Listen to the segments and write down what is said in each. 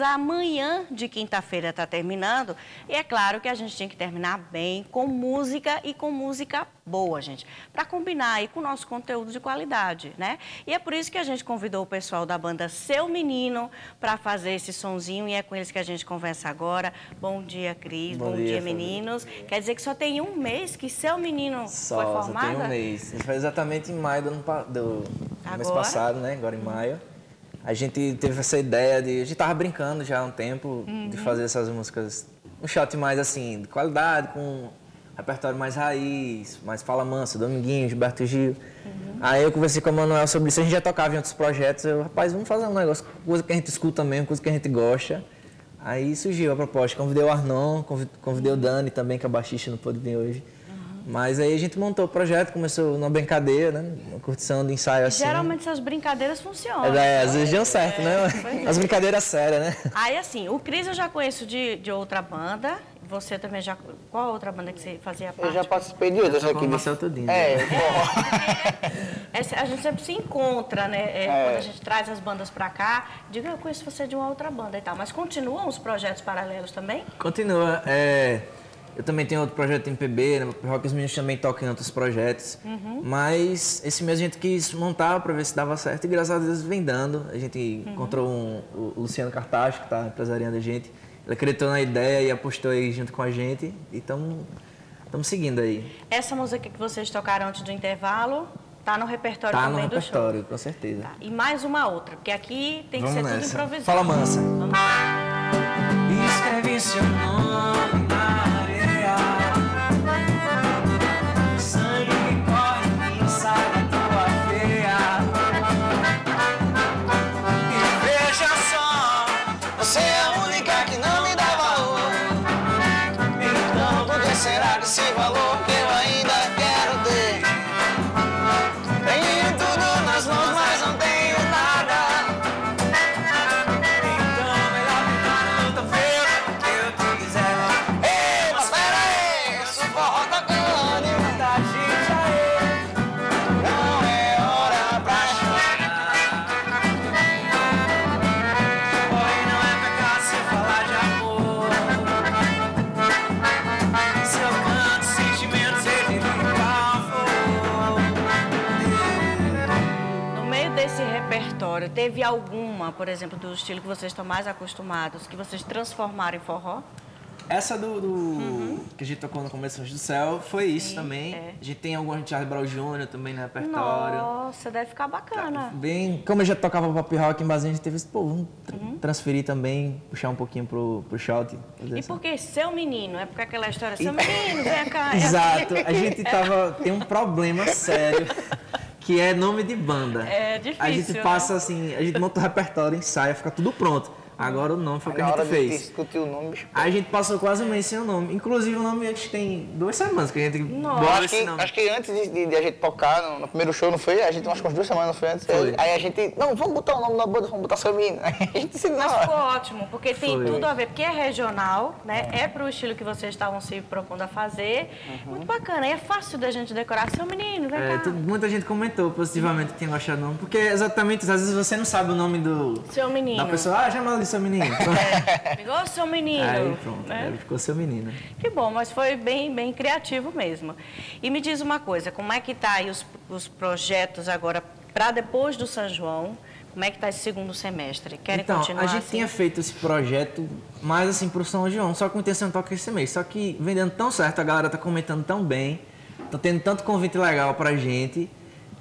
Amanhã de quinta-feira está terminando e é claro que a gente tinha que terminar bem com música e com música boa, gente, para combinar aí com o nosso conteúdo de qualidade, né? E é por isso que a gente convidou o pessoal da banda Seu Menino para fazer esse sonzinho e é com eles que a gente conversa agora. Bom dia, Cris. Bom, Bom dia, dia meninos. Quer dizer que só tem um mês que Seu Menino só, foi formado? Só tem um mês. Foi exatamente em maio do, do, do mês passado, né? Agora em maio a gente teve essa ideia de. A gente tava brincando já há um tempo uhum. de fazer essas músicas. Um shot mais assim, de qualidade, com repertório mais raiz, mais Fala Mansa, Dominguinho, Gilberto Gil. Uhum. Aí eu conversei com o Manuel sobre isso, a gente já tocava em outros projetos. Eu, rapaz, vamos fazer um negócio, coisa que a gente escuta mesmo, coisa que a gente gosta. Aí surgiu a proposta. Convidei o Arnon, convidei o Dani também, que é baixista, não pôde vir hoje. Mas aí a gente montou o projeto, começou numa brincadeira, né? Uma curtição de ensaio assim. Geralmente essas brincadeiras funcionam. É, às vezes deu certo, né? é, né? As brincadeiras sérias, né? Aí assim, o Cris eu já conheço de, de outra banda. Você também já. Qual outra banda que você fazia parte? Eu já participei de outras aqui. Marcel Tudinho. É, é, é, a gente sempre se encontra, né? É, é. Quando a gente traz as bandas pra cá, diga, eu conheço você de uma outra banda e tal. Mas continuam os projetos paralelos também? Continua. É. Eu também tenho outro projeto em PB, né? Rock os meninos também tocam em outros projetos. Uhum. Mas esse mês a gente quis montar para ver se dava certo e graças a Deus vem dando. A gente uhum. encontrou um, o Luciano Cartacho, que está empresariando a gente. Ele acreditou na ideia e apostou aí junto com a gente. E estamos seguindo aí. Essa música que vocês tocaram antes do intervalo Tá no repertório tá também no repertório, com certeza. Tá. E mais uma outra, porque aqui tem que Vamos ser nessa. tudo improvisado. Fala mansa. Vamos. Escreve seu nome teve alguma, por exemplo, do estilo que vocês estão mais acostumados, que vocês transformaram em forró? Essa do, do uhum. que a gente tocou no começo do céu foi Sim, isso também. É. A gente tem algum Charlie Brown Jr. também no repertório. Nossa, deve ficar bacana. Tá, bem, como eu já tocava pop rock em base, a gente teve esse, pô, vamos uhum. transferir também, puxar um pouquinho pro, pro shot. E assim. por que seu menino? É porque aquela história, seu menino, vem cá. Exato, a gente tava, tem um problema sério que é nome de banda. É difícil. A gente passa né? assim, a gente monta o repertório, ensaia, fica tudo pronto. Agora o nome foi o que a gente fez. discutir o nome, bicho. A gente passou quase um mês sem o nome. Inclusive o nome antes tem duas semanas que a gente bota acho esse nome. Acho que antes de, de, de a gente tocar no, no, primeiro show, não foi? A gente umas duas semanas não foi antes. Foi. Aí a gente, não, vamos botar o nome na banda, vamos botar seu menino. A gente disse, não. Mas ficou ótimo, porque tem foi. tudo a ver, porque é regional, né? É pro estilo que vocês estavam se propondo a fazer. Uhum. Muito bacana. E é fácil da gente decorar seu menino, vem é, cá. muita gente comentou positivamente que tinha gostado do nome, porque exatamente, às vezes você não sabe o nome do... Seu menino. Da pessoa, ah, chama seu menino. Ficou seu menino. Aí pronto, né? aí ficou seu menino. Que bom, mas foi bem, bem criativo mesmo. E me diz uma coisa, como é que tá aí os, os projetos agora para depois do São João? Como é que está esse segundo semestre? Querem então, continuar a gente assim? tinha feito esse projeto mais assim para o São João, só com intenção de tocar esse mês. Só que vendendo tão certo, a galera tá comentando tão bem, tá tendo tanto convite legal pra gente.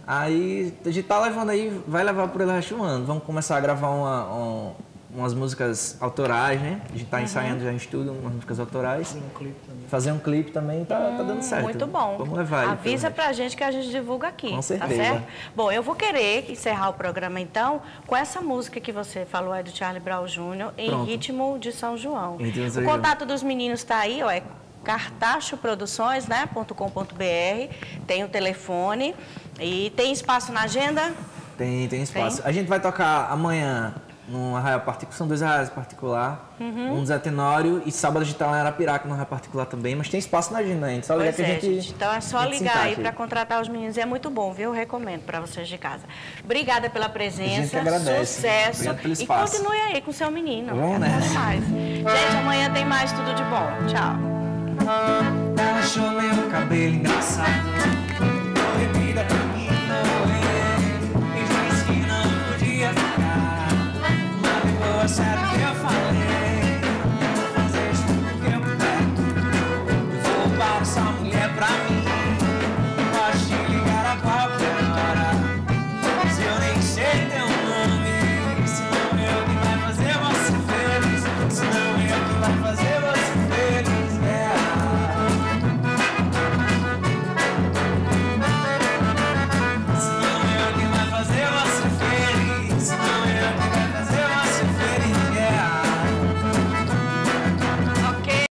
Aí a gente tá levando aí, vai levar por ele resto do ano. Vamos começar a gravar uma, um, umas músicas autorais, né? A gente está uhum. ensaiando já em estúdio umas músicas autorais. Fazer um clipe também. Fazer um clipe também tá, hum, tá dando certo. Muito bom. Vamos levar aí. Avisa pra gente que a gente divulga aqui. Com certeza. Tá certo? Bom, eu vou querer encerrar o programa então com essa música que você falou aí do Charlie Brown Jr. em Pronto. ritmo de São João. o contato dos meninos está aí, ó, é cartachoproduções, né, .com.br, tem o telefone e tem espaço na agenda? Tem, tem espaço. Tem? A gente vai tocar amanhã num arraial particular, são dois arraiais particular, um Zé Tenório e sábado a gente tá lá em Arapiraca, num arraial particular também, mas tem espaço na agenda, a gente só ligar Pois que é, a gente... gente. Então é só ligar aí para contratar os meninos. É muito bom, viu? Eu recomendo para vocês de casa. Obrigada pela presença. Que. Sucesso. E continue aí com o seu menino. É bom demais. Gente, amanhã tem mais tudo de bom. Tchau.